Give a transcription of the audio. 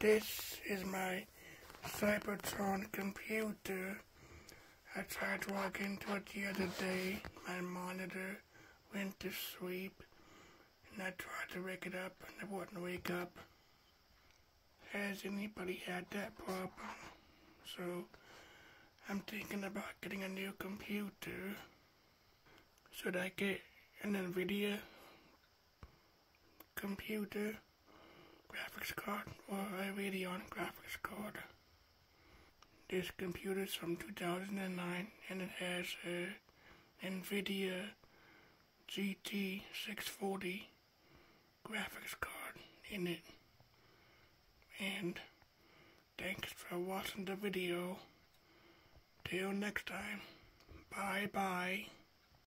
This is my Cybertron computer. I tried to log into it the other day. My monitor went to sleep, and I tried to wake it up, and it wouldn't wake up. Has anybody had that problem? So, I'm thinking about getting a new computer. Should I get an NVIDIA computer, graphics card, a Radeon graphics card? This computer is from 2009 and it has a NVIDIA GT640 graphics card in it. And thanks for watching the video. Till next time. Bye bye.